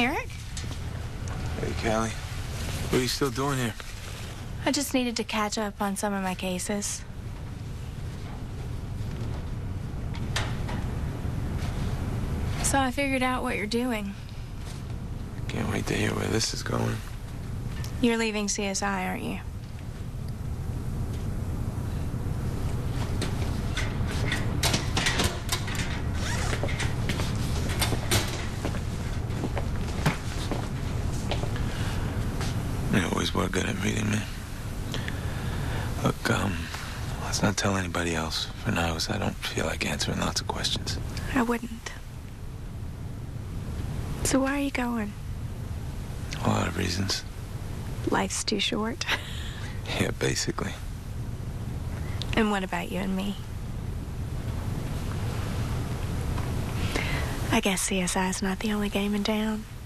Eric? Hey, Calleigh. What are you still doing here? I just needed to catch up on some of my cases. So I figured out what you're doing. I can't wait to hear where this is going. You're leaving CSI, aren't you? You always were good at reading me. Look, um, let's not tell anybody else for now, 'cause I don't feel like answering lots of questions. I wouldn't. So why are you going? A lot of reasons. Life's too short. Yeah, basically. And what about you and me? I guess CSI's not the only game in town. Like I said.